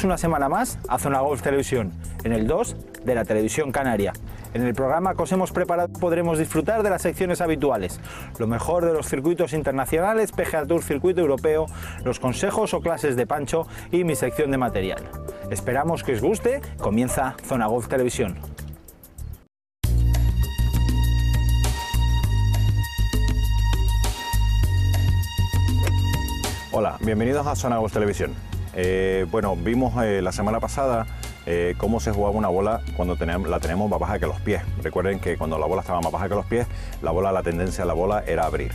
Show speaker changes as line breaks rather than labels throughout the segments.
Bienvenidos una semana más a Zona Golf Televisión, en el 2 de la televisión canaria. En el programa que os hemos preparado podremos disfrutar de las secciones habituales, lo mejor de los circuitos internacionales, PGA Tour Circuito Europeo, los consejos o clases de Pancho y mi sección de material. Esperamos que os guste, comienza Zona Golf Televisión.
Hola, bienvenidos a Zona Golf Televisión. Eh, bueno, vimos eh, la semana pasada eh, cómo se jugaba una bola cuando la tenemos más baja que los pies. Recuerden que cuando la bola estaba más baja que los pies, la bola, la tendencia de la bola era abrir.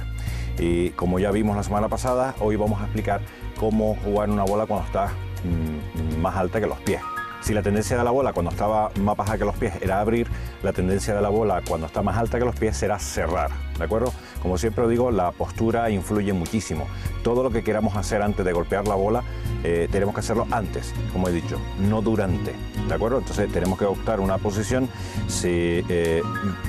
Y como ya vimos la semana pasada, hoy vamos a explicar cómo jugar una bola cuando está mm, más alta que los pies. Si la tendencia de la bola cuando estaba más baja que los pies era abrir, la tendencia de la bola cuando está más alta que los pies será cerrar, ¿de acuerdo? Como siempre digo, la postura influye muchísimo. Todo lo que queramos hacer antes de golpear la bola, eh, tenemos que hacerlo antes, como he dicho, no durante, ¿de acuerdo? Entonces tenemos que optar una posición eh,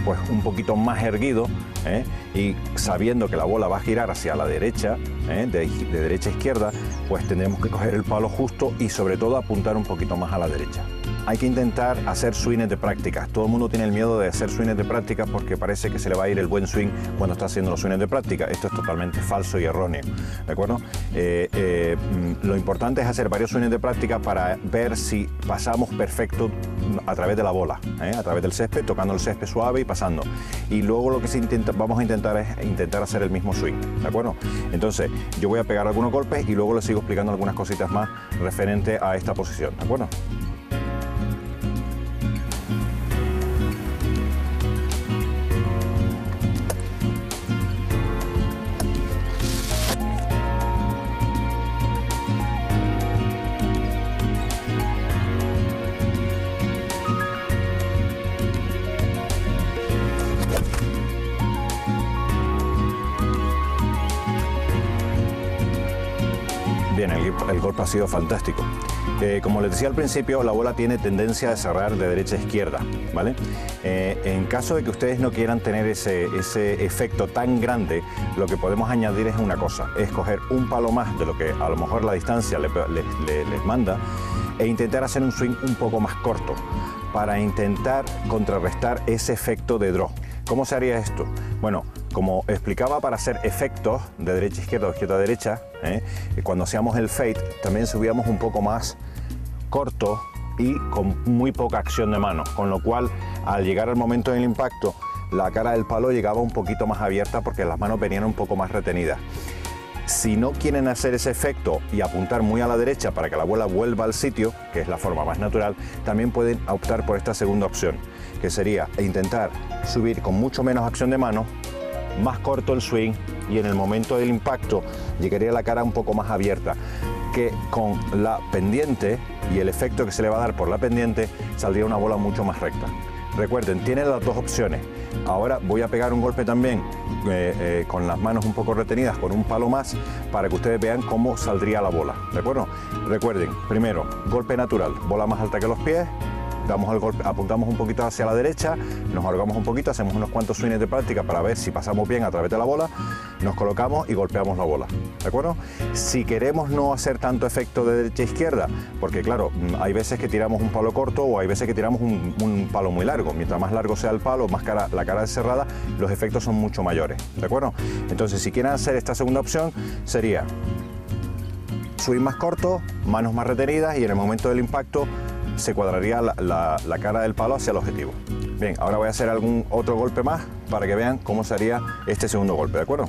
pues un poquito más erguido ¿eh? y sabiendo que la bola va a girar hacia la derecha, de, de derecha a izquierda, pues tendremos que coger el palo justo y sobre todo apuntar un poquito más a la derecha. Hay que intentar hacer swings de práctica. Todo el mundo tiene el miedo de hacer swings de práctica porque parece que se le va a ir el buen swing cuando está haciendo los swings de práctica. Esto es totalmente falso y erróneo. ¿De acuerdo? Eh, eh, mm, lo importante es hacer varios swings de práctica para ver si pasamos perfecto a través de la bola, ¿eh? a través del césped, tocando el césped suave y pasando. Y luego lo que se intenta, vamos a intentar es intentar hacer el mismo swing. ¿De acuerdo? Entonces, yo voy a pegar algunos golpes y luego les sigo explicando algunas cositas más referente a esta posición. ¿De acuerdo? El, golpe ha sido fantástico. Eh, como les decía al principio, la bola tiene tendencia a cerrar de derecha a izquierda, ¿vale? Eh, en caso de que ustedes no quieran tener ese, ese, efecto tan grande, lo que podemos añadir es una cosa, es coger un palo más de lo que a lo mejor la distancia les, les manda e intentar hacer un swing un poco más corto para intentar contrarrestar ese efecto de draw. ¿Cómo se haría esto? Bueno, como explicaba para hacer efectos de derecha a izquierda o izquierda a derecha, ¿eh? cuando hacíamos el fade también subíamos un poco más corto y con muy poca acción de mano, con lo cual al llegar al momento del impacto la cara del palo llegaba un poquito más abierta porque las manos venían un poco más retenidas. Si no quieren hacer ese efecto y apuntar muy a la derecha para que la bola vuelva al sitio, que es la forma más natural, también pueden optar por esta segunda opción, que sería intentar subir con mucho menos acción de mano, más corto el swing y en el momento del impacto llegaría la cara un poco más abierta que con la pendiente y el efecto que se le va a dar por la pendiente saldría una bola mucho más recta. Recuerden, tienen las dos opciones. Ahora voy a pegar un golpe también eh, eh, con las manos un poco retenidas con un palo más para que ustedes vean cómo saldría la bola. ¿De? Recuerden, primero, golpe natural, bola más alta que los pies, apuntamos un poquito hacia la derecha, nos ahorgamos un poquito, hacemos unos cuantos swings de práctica para ver si pasamos bien a través de la bola, nos colocamos y golpeamos la bola, ¿de acuerdo? Si queremos no hacer tanto efecto de derecha a izquierda, porque claro, mm, hay veces que tiramos un palo corto o hay veces que tiramos un, palo muy largo, mientras más largo sea el palo, más cara, la cara cerrada, los efectos son mucho mayores, ¿de acuerdo? Entonces, si quieren hacer esta segunda opción, sería swing más corto, manos más retenidas y en el momento del impacto se cuadraría la, cara del palo hacia el objetivo. Bien, ahora voy a hacer algún otro golpe más para que vean cómo sería este segundo golpe, ¿de acuerdo?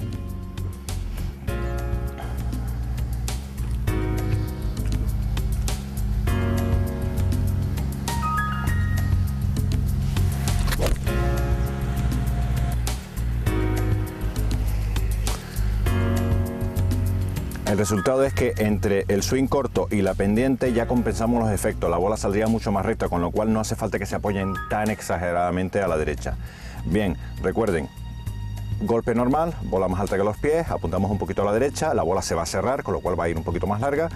El resultado es que entre el swing corto y la pendiente ya compensamos los efectos, la bola saldría mucho más recta, con lo cual no hace falta que se apoyen tan exageradamente a la derecha. Bien, recuerden, golpe normal, bola más alta que los pies, apuntamos un poquito a la derecha, la bola se va a cerrar, con lo cual va a ir un poquito más larga,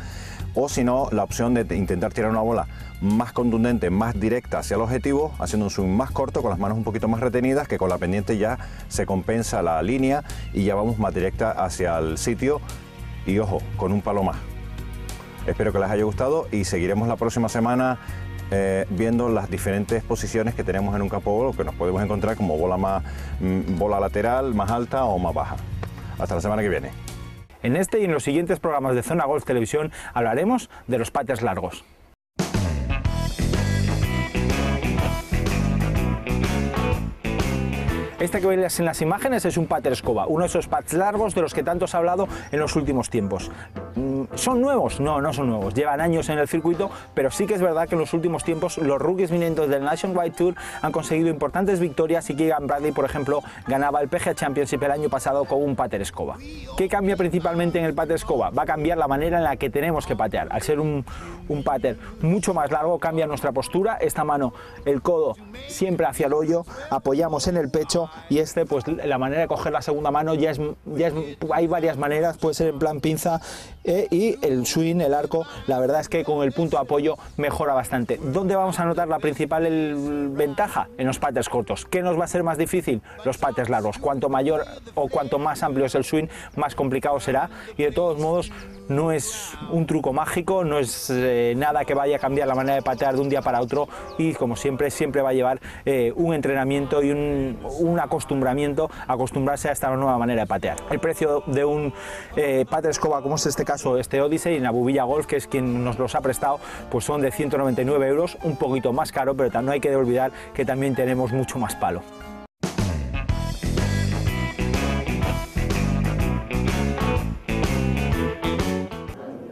o si no, la opción de intentar tirar una bola más contundente, más directa hacia el objetivo, haciendo un swing más corto, con las manos un poquito más retenidas, que con la pendiente ya se compensa la línea y ya vamos más directa hacia el sitio y ojo, con un palo más. Espero que les haya gustado y seguiremos la próxima semana eh, viendo las diferentes posiciones que tenemos en un campo de que nos podemos encontrar como bola, más, mm, bola lateral, más alta o más baja. Hasta la semana que viene.
En este y en los siguientes programas de Zona Golf Televisión hablaremos de los pates largos. Este que veis en las imágenes es un pater escoba, uno de esos pads largos de los que tanto se ha hablado en los últimos tiempos. Mm, ¿Son nuevos? No, no son nuevos. Llevan años en el circuito, pero sí que es verdad que en los últimos tiempos los rookies viniendo del Nationwide Tour han conseguido importantes victorias y Keegan Bradley, por ejemplo, ganaba el PGA Championship el año pasado con un pater escoba. ¿Qué cambia principalmente en el pater escoba? Va a cambiar la manera en la que tenemos que patear. Al ser un, un pater mucho más largo, cambia nuestra postura. Esta mano, el codo siempre hacia el hoyo, apoyamos en el pecho y este pues la manera de coger la segunda mano ya es, ya hay varias maneras, puede ser en plan pinza eh, y el swing, el arco, la verdad es que con el punto de apoyo mejora bastante. ¿Dónde vamos a notar la principal ventaja? En los pates cortos. ¿Qué nos va a ser más difícil? Los pates largos. Cuanto mayor o cuanto más amplio es el swing, más complicado será y de todos modos no es un truco mágico, no es eh, nada que vaya a cambiar la manera de patear de un día para otro y como siempre, siempre va a llevar eh, un entrenamiento y un, acostumbramiento, acostumbrarse a esta nueva manera de patear. El precio de un pater escoba, como es este caso, este Odyssey, en la Bubilla Golf, que es quien nos los ha prestado, pues son de 199 euros, un poquito más caro, pero no hay que olvidar que también tenemos mucho más palo.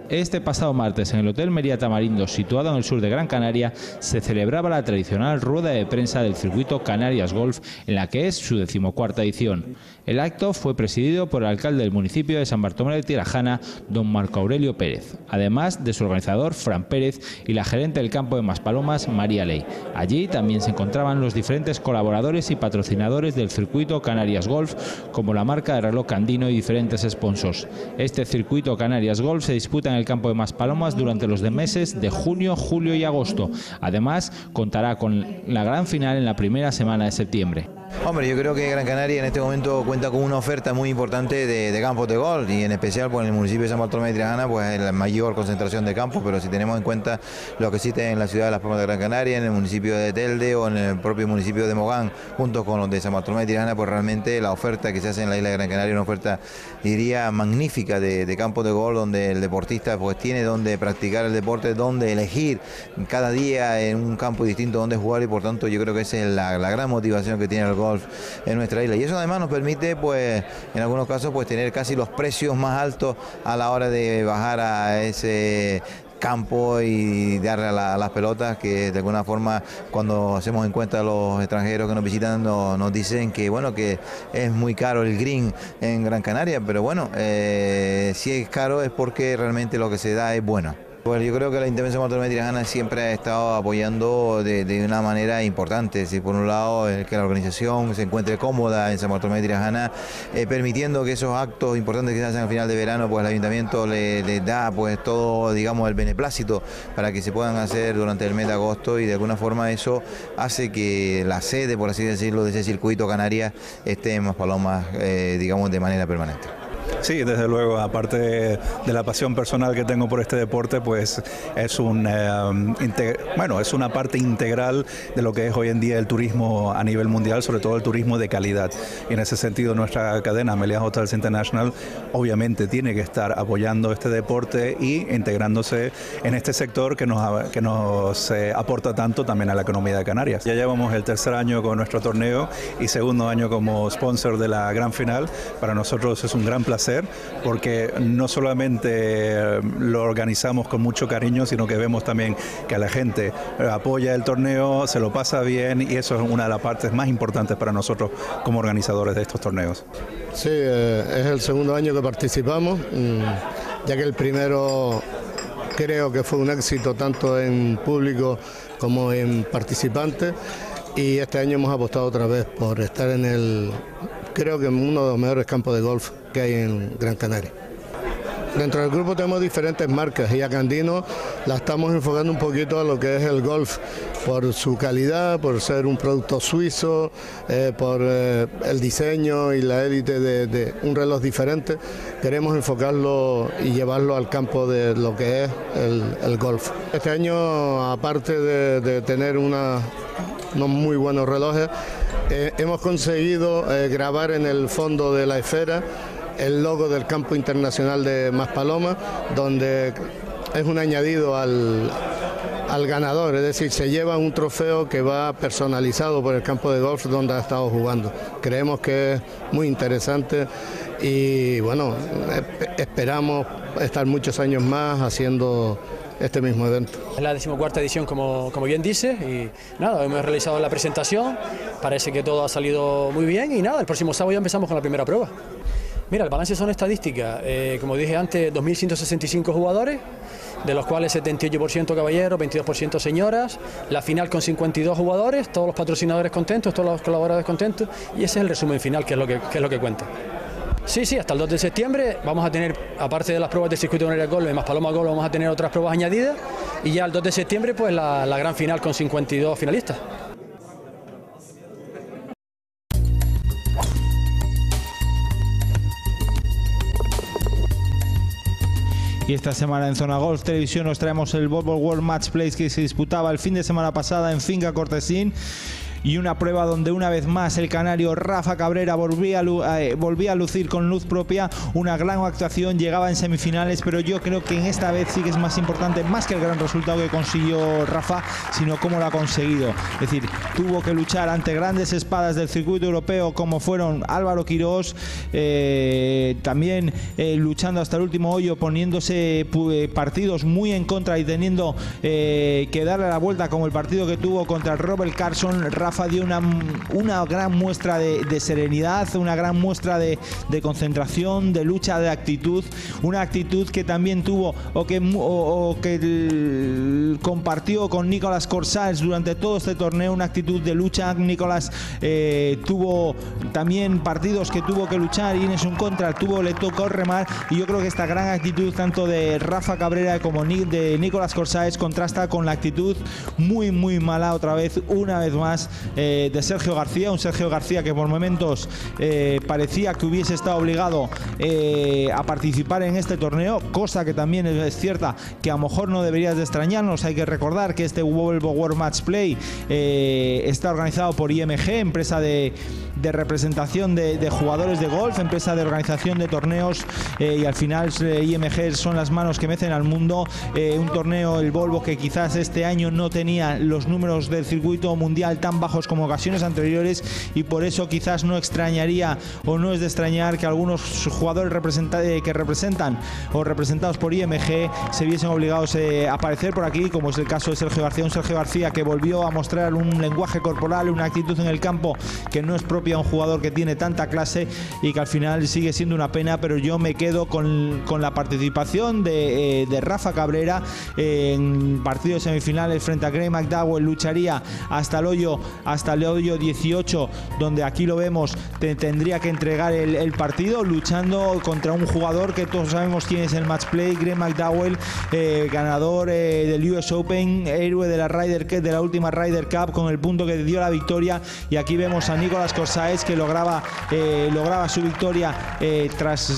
Este pasado martes en el Hotel Mería Tamarindo, situado en el sur de Gran Canaria, se celebraba la tradicional rueda de prensa del circuito Canarias Golf, en la que es su decimocuarta edición. El acto fue presidido por el alcalde del municipio de San Bartolomé de Tirajana, don Marco Aurelio Pérez, además de su organizador, Fran Pérez, y la gerente del campo de Maspalomas, María Ley. Allí también se encontraban los diferentes colaboradores y patrocinadores del circuito Canarias Golf, como la marca de reloj Candino y diferentes sponsors. Este circuito Canarias Golf se disputa en el campo de Maspalomas durante los de meses de junio, julio y agosto. Además, contará con la gran final en la primera semana de septiembre.
Hombre, yo creo que Gran Canaria en este momento cuenta con una oferta muy importante de, campos de golf y en especial pues, en el municipio de San Bartolomé de Tirajana pues es la mayor concentración de campos, pero si tenemos en cuenta lo que existe en la ciudad de Las Palmas de Gran Canaria, en el municipio de Telde o en el propio municipio de Mogán, junto con los de San Bartolomé de Tirajana, pues realmente la oferta que se hace en la isla de Gran Canaria es una oferta, diría, magnífica de, campos de golf donde el deportista pues tiene donde practicar el deporte, donde elegir cada día en un campo distinto donde jugar y por tanto yo creo que esa es la, la gran motivación que tiene el golf en nuestra isla. Y eso además nos permite, pues, en algunos casos, pues tener casi los precios más altos a la hora de bajar a ese campo y darle a, las pelotas que de alguna forma cuando hacemos en cuenta a los extranjeros que nos visitan nos, dicen que bueno que es muy caro el green en Gran Canaria pero bueno eh, si es caro es porque realmente lo que se da es bueno. Bueno, yo creo que la Intendencia de Tirajana siempre ha estado apoyando de, una manera importante. Si por un lado, que la organización se encuentre cómoda en San Bartolomé de Tirajana, eh, permitiendo que esos actos importantes que se hacen al final de verano, pues el ayuntamiento le, da pues todo, digamos, el beneplácito para que se puedan hacer durante el mes de agosto y de alguna forma eso hace que la sede, por así decirlo, de ese circuito Canarias esté en Maspalomas, eh, digamos, de manera permanente.
Sí, desde luego, aparte de la pasión personal que tengo por este deporte, pues es un eh, bueno, es una parte integral de lo que es hoy en día el turismo a nivel mundial, sobre todo el turismo de calidad. Y en ese sentido nuestra cadena Amelia Hotels International obviamente tiene que estar apoyando este deporte y integrándose en este sector que nos, que nos eh, aporta tanto también a la economía de Canarias. Ya llevamos el tercer año con nuestro torneo y segundo año como sponsor de la gran final. Para nosotros es un gran placer porque no solamente eh, lo organizamos con mucho cariño, sino que vemos también que la gente apoya el torneo, se lo pasa bien y eso es una de las partes más importantes para nosotros como organizadores de estos torneos.
Sí, eh, es el segundo año que participamos, mm, ya que el primero creo que fue un éxito tanto en público como en participantes y este año hemos apostado otra vez por estar en el, creo que uno de los mejores campos de golf que hay en Gran Canaria. Dentro del grupo tenemos diferentes marcas y a Candino la estamos enfocando un poquito a lo que es el golf por su calidad, por ser un producto suizo, eh, por eh, el diseño y la élite de, un reloj diferente, queremos enfocarlo y llevarlo al campo de lo que es el, golf. Este año, aparte de, tener unos muy buenos relojes, eh, hemos conseguido grabar en el fondo de la esfera el logo del campo internacional de Maspaloma, donde es un añadido al, al ganador, es decir, se lleva un trofeo que va personalizado por el campo de golf donde ha estado jugando. Creemos que es muy interesante y bueno, esperamos estar muchos años más haciendo este mismo evento.
Es la decimocuarta edición, como, como bien dice, y nada, hemos realizado la presentación, parece que todo ha salido muy bien y nada, el próximo sábado ya empezamos con la primera prueba. Mira, el balance son estadísticas, eh, como dije antes, 2.165 jugadores, de los cuales 78% caballeros, 22% señoras, la final con 52 jugadores, todos los patrocinadores contentos, todos los colaboradores contentos, y ese es el resumen final, que es lo que, es lo que cuenta. Sí, sí, hasta el 2 de septiembre vamos a tener, aparte de las pruebas de circuito de Gol y más Paloma Gol, vamos a tener otras pruebas añadidas y ya el 2 de septiembre pues la, la gran final con 52 finalistas.
Y esta semana en Zona Golf Televisión nos traemos el Volvo World Match Place que se disputaba el fin de semana pasada en Finca Cortesín y una prueba donde una vez más el canario Rafa Cabrera volvía a, eh, volvía a lucir con luz propia, una gran actuación, llegaba en semifinales, pero yo creo que en esta vez sí que es más importante, más que el gran resultado que consiguió Rafa, sino cómo lo ha conseguido. Es decir, tuvo que luchar ante grandes espadas del circuito europeo como fueron Álvaro Quirós, eh, también eh, luchando hasta el último hoyo, poniéndose partidos muy en contra y teniendo que darle la vuelta como el partido que tuvo contra Robert Carson. Dio una, una gran muestra de, serenidad, una gran muestra de, concentración, de lucha, de actitud, una actitud que también tuvo o que, que compartió con Nicolás Corsals durante todo este torneo, una actitud de lucha. Nicolás eh, tuvo también partidos que tuvo que luchar en su contra tuvo, le tocó remar y yo creo que esta gran actitud tanto de Rafa Cabrera como de Nicolás Corsales contrasta con la actitud muy muy mala otra vez, una vez más eh, de Sergio García, un Sergio García que por momentos eh, parecía que hubiese estado obligado eh, a participar en este torneo, cosa que también es cierta que a lo mejor no deberías de extrañarnos. Hay que recordar que este Volvo World Match Play está organizado por IMG, empresa de, representación de, jugadores de golf, empresa de organización de torneos y al final IMG son las manos que mecen al mundo. un torneo, el Volvo, que quizás este año no tenía los números del circuito mundial tan bajos como ocasiones anteriores y por eso quizás no extrañaría o no es de extrañar que algunos jugadores eh, que representan o representados por IMG se viesen obligados eh, a aparecer por aquí, como es el caso de Sergio García, un Sergio García que volvió a mostrar un lenguaje corporal, una actitud en el campo que no es propia un jugador que tiene tanta clase y que al final sigue siendo una pena, pero yo me quedo con, la participación de, eh, de, Rafa Cabrera en partidos semifinales frente a Gray McDowell, lucharía hasta el hoyo hasta el hoyo 18, donde aquí lo vemos, tendría que entregar el, partido luchando contra un jugador que todos sabemos quién es el match play, Greg McDowell, eh, ganador eh, del US Open, héroe de la Ryder de la última Ryder Cup con el punto que dio la victoria. Y aquí vemos a Nicolás Corsaes que lograba eh, lograba su victoria tras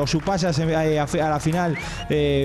o su pase a, la final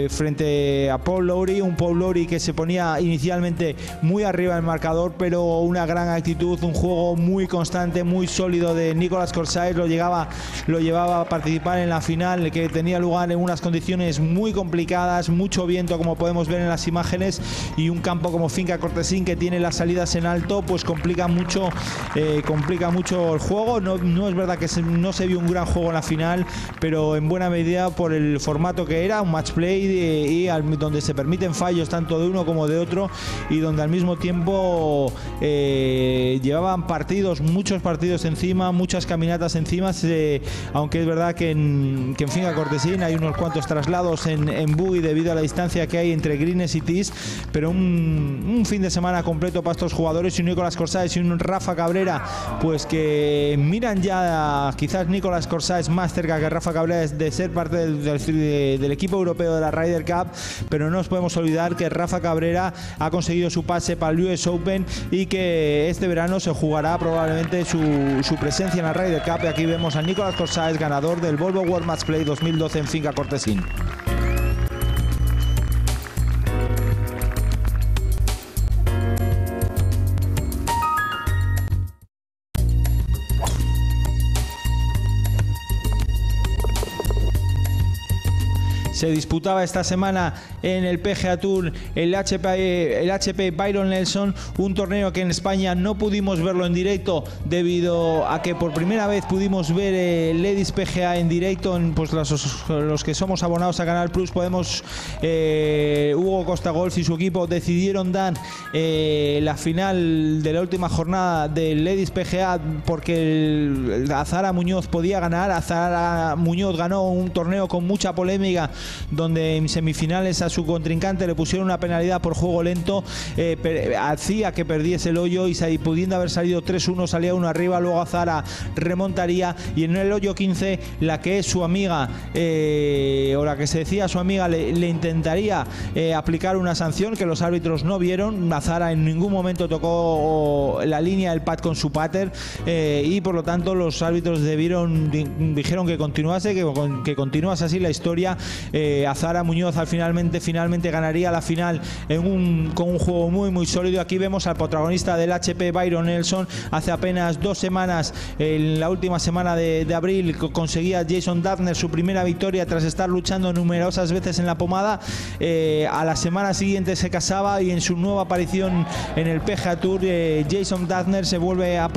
frente a Paul Lowry, un Paul Lowry que se ponía inicialmente muy arriba del marcador pero una gran actitud, un juego muy constante, muy sólido de Nicolás Corsair, lo, llegaba, lo llevaba a participar en la final que tenía lugar en unas condiciones muy complicadas, mucho viento como podemos ver en las imágenes y un campo como Finca Cortesín que tiene las salidas en alto, pues complica mucho, eh, complica mucho el juego. No, no es verdad que no se vio un gran juego en la final, pero en buena medida por el formato que era, un match play y, donde se permiten fallos tanto de uno como de otro y donde al mismo tiempo eh, eh, llevaban partidos, muchos partidos encima, muchas caminatas encima, aunque es verdad que en, que en Finca Cortesín hay unos cuantos traslados en, en buggy debido a la distancia que hay entre Greens y Tis, pero un, fin de semana completo para estos jugadores y un Nicolás Corsáez y un Rafa Cabrera, pues que miran ya quizás Nicolás Corsáez más cerca que Rafa Cabrera de ser parte del, equipo europeo de la Ryder Cup, pero no nos podemos olvidar que Rafa Cabrera ha conseguido su pase para el US Open y que este verano se jugará probablemente su, presencia en la Ryder Cup. Y aquí vemos a Nicolás Corsáez, ganador del Volvo World Match Play 2012 en Finca Cortesín. Se disputaba esta semana en el PGA Tour el HP, el HP Byron Nelson, un torneo que en España no pudimos verlo en directo debido a que por primera vez pudimos ver el Ladies PGA en directo, en, pues los, que somos abonados a Canal Plus podemos, eh, Hugo Costa Golf y su equipo decidieron dar eh, la final de la última jornada del Ladies PGA porque Azara Muñoz podía ganar, Azara Muñoz ganó un torneo con mucha polémica donde en semifinales a su contrincante le pusieron una penalidad por juego lento, eh, hacía que perdiese el hoyo y pudiendo haber salido 3-1 salía uno arriba, luego Azara remontaría y en el hoyo 15 la que es su amiga eh, o la que se decía su amiga le, intentaría eh, aplicar una sanción que los árbitros no vieron, Azara en ningún momento tocó la línea del pad con su pater y por lo tanto los árbitros debieron dijeron que continuase, que, que continuase así la historia eh, Azara Muñoz al finalmente, finalmente ganaría la final en un, con un juego muy muy sólido. Aquí vemos al protagonista del HP, Byron Nelson, hace apenas dos semanas, en la última semana de, abril, conseguía Jason Daphner su primera victoria tras estar luchando numerosas veces en la pomada. Eh, a la semana siguiente se casaba y en su nueva aparición en el PGA Tour, eh, Jason Daphner se vuelve a,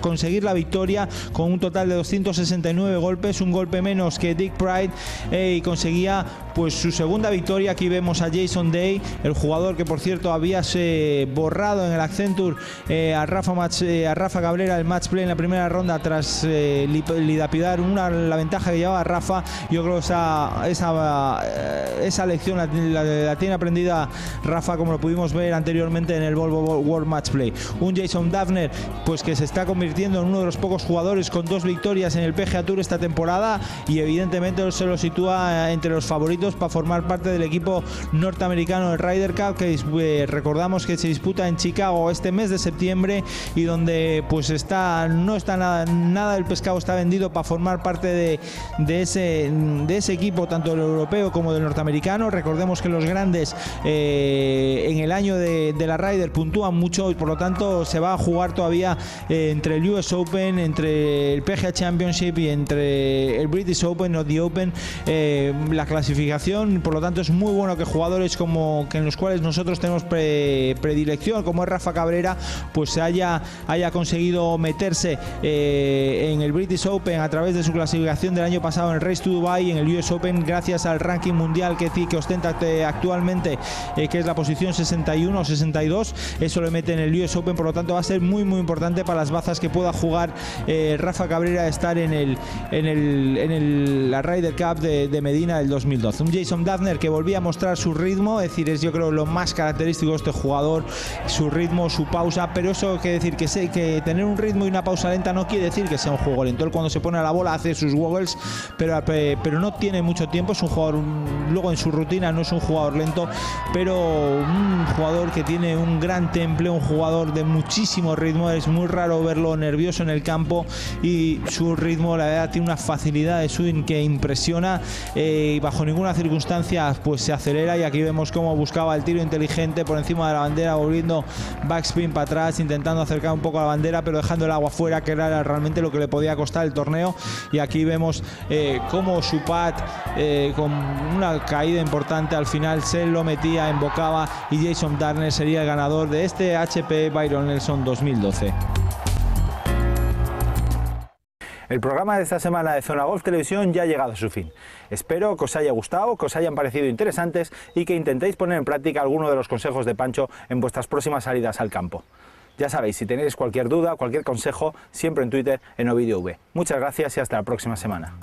conseguir la victoria con un total de 269 golpes, un golpe menos que Dick Pride y con conseguía pues su segunda victoria. Aquí vemos a Jason Day, el jugador que por cierto había borrado en el Accenture eh, a, Rafa eh, a Rafa Cabrera el match play en la primera ronda tras eh, lidapidar una, la ventaja que llevaba Rafa. Yo creo que esa, esa, esa lección la, tiene aprendida Rafa como lo pudimos ver anteriormente en el Volvo World Match Play. Un Jason Daphner pues que se está convirtiendo en uno de los pocos jugadores con dos victorias en el PGA Tour esta temporada y evidentemente se lo sitúa entre los favoritos para formar parte del equipo norteamericano del Ryder Cup que eh, recordamos que se disputa en Chicago este mes de septiembre y donde pues está no está nada nada del pescado está vendido para formar parte de, de ese de ese equipo tanto del europeo como del norteamericano. Recordemos que los grandes eh, en el año de, la Ryder puntúan mucho y por lo tanto se va a jugar todavía eh, entre el US Open entre el PGA Championship y entre el British Open o the Open la clasificación, por lo tanto es muy bueno que jugadores como que en los cuales nosotros tenemos predilección, como es Rafa Cabrera, pues haya, haya conseguido meterse eh, en el British Open a través de su clasificación del año pasado en el Race to Dubai, en el US Open, gracias al ranking mundial que, que ostenta eh, actualmente, eh, que es la posición 61 o 62, eso le mete en el US Open, por lo tanto va a ser muy muy importante para las bazas que pueda jugar Rafa Cabrera estar en el en el en el la Ryder Cup de, de Medina del 2012. Un Jason Daphner que volvía a mostrar su ritmo, es decir, es yo creo lo más característico de este jugador, su ritmo, su pausa, pero eso quiere decir que, sé, que tener un ritmo y una pausa lenta no quiere decir que sea un juego lento. Él cuando se pone a la bola hace sus woggles, pero, pero no tiene mucho tiempo, es un jugador, luego en su rutina no es un jugador lento, pero un jugador que tiene un gran temple, un jugador de muchísimo ritmo, es muy raro verlo nervioso en el campo y su ritmo, la verdad, tiene una facilidad de swing que impresiona. Eh, y bajo ninguna circunstancia pues se acelera y aquí vemos cómo buscaba el tiro inteligente por encima de la bandera volviendo backspin para atrás intentando acercar un poco a la bandera pero dejando el agua fuera que era realmente lo que le podía costar el torneo y aquí vemos eh, cómo su pad eh, con una caída importante al final se lo metía, embocaba y Jason Darner sería el ganador de este HP Byron Nelson 2012.
El programa de esta semana de Zona Golf Televisión ya ha llegado a su fin. Espero que os haya gustado, que os hayan parecido interesantes y que intentéis poner en práctica alguno de los consejos de Pancho en vuestras próximas salidas al campo.
Ya sabéis, si tenéis cualquier duda, cualquier consejo, siempre en Twitter en Ovidio V. Muchas gracias y hasta la próxima semana.